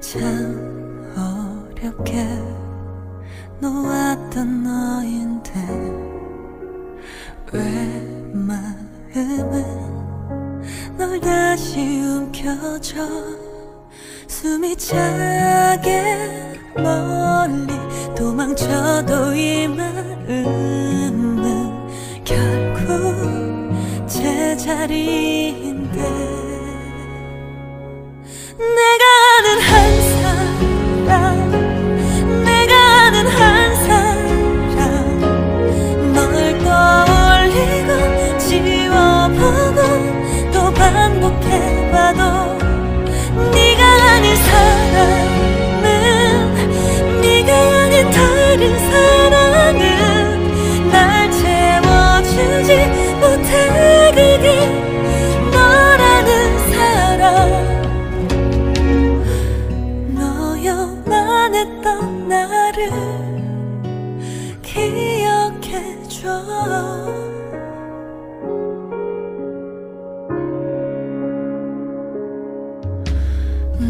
참 어렵게 놓았던 너인데 왜 마음은 널 다시 움켜줘? 숨이 차게 멀리 도망쳐도 이 마음은 결국 제자리인데 내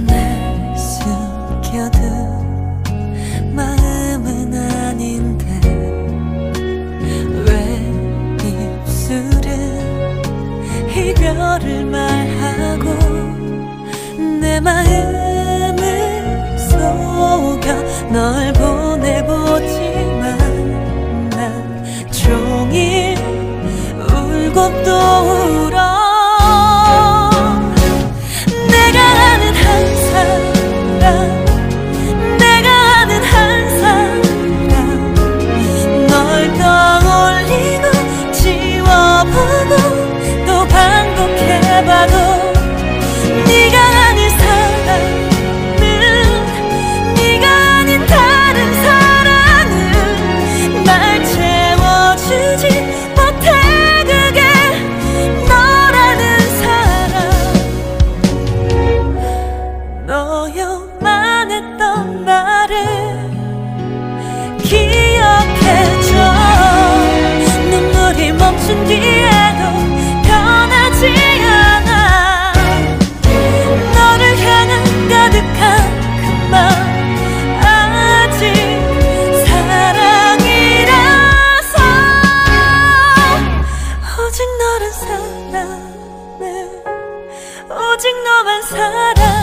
날 숨겨둔 마음은 아닌데 왜 입술은 이별을 말하고 내 마음 너여만 했던 말을 기억해줘. 눈물이 멈춘 뒤에도 변하지 않아. 너를 향한 가득한 그 마음 오직 너만 사랑.